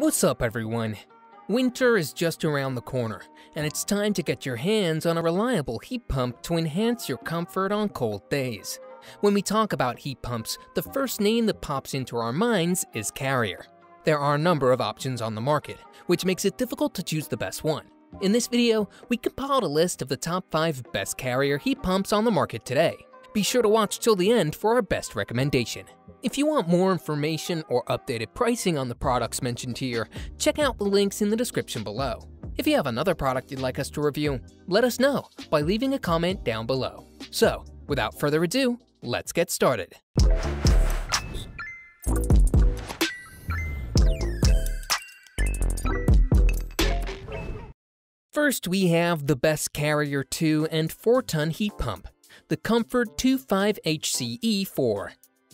What's up, everyone? Winter is just around the corner, and it's time to get your hands on a reliable heat pump to enhance your comfort on cold days. When we talk about heat pumps, the first name that pops into our minds is Carrier. There are a number of options on the market, which makes it difficult to choose the best one. In this video, we compiled a list of the top 5 best Carrier heat pumps on the market today. Be sure to watch till the end for our best recommendation. If you want more information or updated pricing on the products mentioned here, check out the links in the description below. If you have another product you'd like us to review, let us know by leaving a comment down below. So, without further ado, let's get started. First, we have the best Carrier 2 and 4 ton heat pump, the Comfort 25HCE4.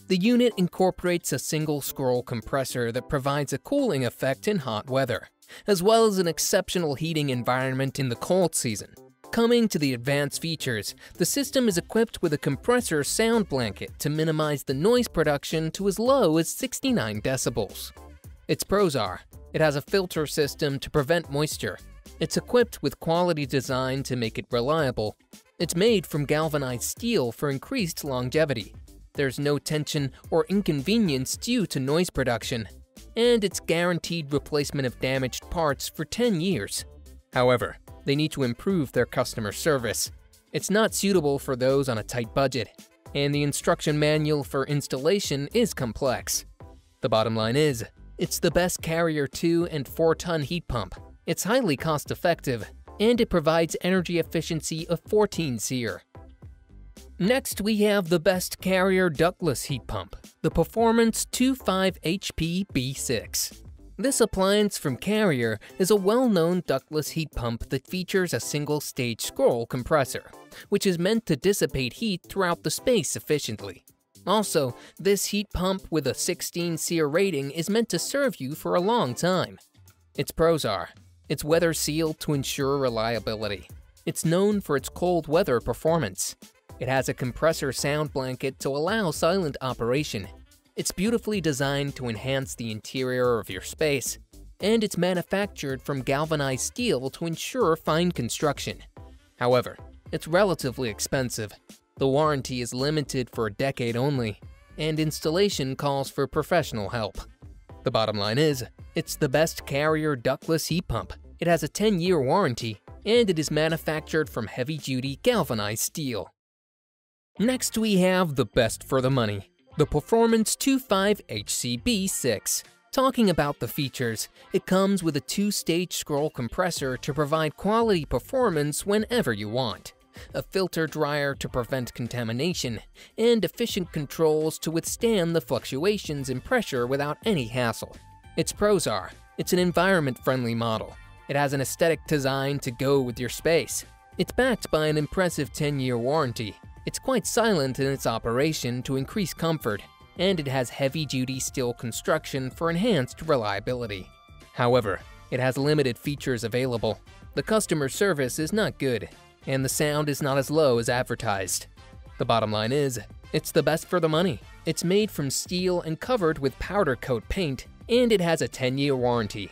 The unit incorporates a single scroll compressor that provides a cooling effect in hot weather, as well as an exceptional heating environment in the cold season. Coming to the advanced features, the system is equipped with a compressor sound blanket to minimize the noise production to as low as 69 decibels. Its pros are, it has a filter system to prevent moisture, it's equipped with quality design to make it reliable, it's made from galvanized steel for increased longevity, there's no tension or inconvenience due to noise production, and it's guaranteed replacement of damaged parts for 10 years. However, they need to improve their customer service. It's not suitable for those on a tight budget, and the instruction manual for installation is complex. The bottom line is, it's the best Carrier 2 and 4 ton heat pump. It's highly cost effective, and it provides energy efficiency of 14 SEER. Next, we have the best Carrier ductless heat pump, the Performance 25 HP B6. This appliance from Carrier is a well-known ductless heat pump that features a single-stage scroll compressor, which is meant to dissipate heat throughout the space efficiently. Also, this heat pump with a 16 SEER rating is meant to serve you for a long time. Its pros are, it's weather sealed to ensure reliability. It's known for its cold weather performance. It has a compressor sound blanket to allow silent operation. It's beautifully designed to enhance the interior of your space, and it's manufactured from galvanized steel to ensure fine construction. However, it's relatively expensive. The warranty is limited for a decade only, and installation calls for professional help. The bottom line is, it's the best Carrier ductless heat pump. It has a 10-year warranty, and it is manufactured from heavy-duty galvanized steel. Next we have the best for the money, the Performance 25 HCB6. Talking about the features, it comes with a two-stage scroll compressor to provide quality performance whenever you want, a filter dryer to prevent contamination, and efficient controls to withstand the fluctuations in pressure without any hassle. Its pros are, it's an environment-friendly model, it has an aesthetic design to go with your space, it's backed by an impressive 10-year warranty, it's quite silent in its operation to increase comfort, and it has heavy-duty steel construction for enhanced reliability. However, it has limited features available. The customer service is not good, and the sound is not as low as advertised. The bottom line is, it's the best for the money. It's made from steel and covered with powder coat paint, and it has a 10-year warranty.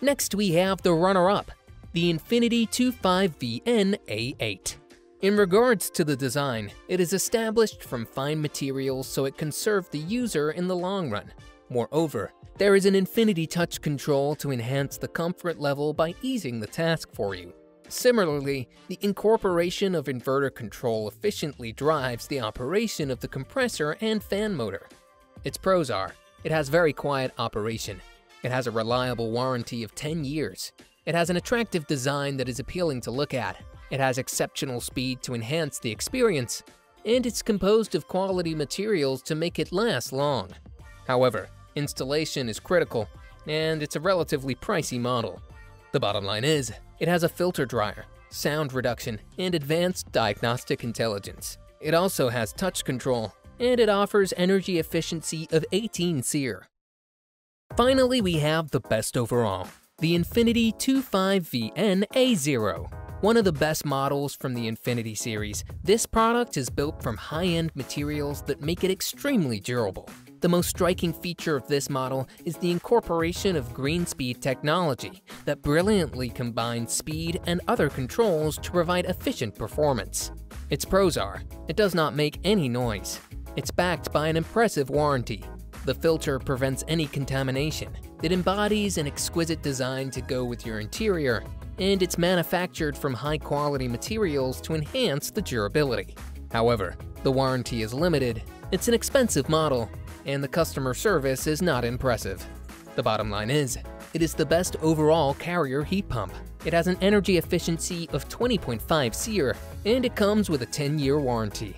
Next we have the runner-up, the Infinity 25VN A8. In regards to the design, it is established from fine materials so it can serve the user in the long run. Moreover, there is an infinity touch control to enhance the comfort level by easing the task for you. Similarly, the incorporation of inverter control efficiently drives the operation of the compressor and fan motor. Its pros are, it has very quiet operation, it has a reliable warranty of 10 years, it has an attractive design that is appealing to look at, it has exceptional speed to enhance the experience, and it's composed of quality materials to make it last long. However, installation is critical, and it's a relatively pricey model. The bottom line is, it has a filter dryer, sound reduction, and advanced diagnostic intelligence. It also has touch control, and it offers energy efficiency of 18 SEER. Finally, we have the best overall, the Infinity 25VN A0. One of the best models from the Infinity series, this product is built from high-end materials that make it extremely durable. The most striking feature of this model is the incorporation of GreenSpeed technology that brilliantly combines speed and other controls to provide efficient performance. Its pros are, it does not make any noise. It's backed by an impressive warranty. The filter prevents any contamination. It embodies an exquisite design to go with your interior, and it's manufactured from high-quality materials to enhance the durability. However, the warranty is limited, it's an expensive model, and the customer service is not impressive. The bottom line is, it is the best overall carrier heat pump. It has an energy efficiency of 20.5 SEER, and it comes with a 10-year warranty.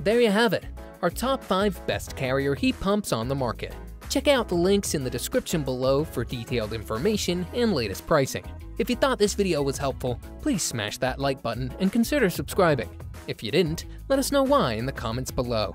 There you have it, our top 5 best carrier heat pumps on the market. Check out the links in the description below for detailed information and latest pricing. If you thought this video was helpful, please smash that like button and consider subscribing. If you didn't, let us know why in the comments below.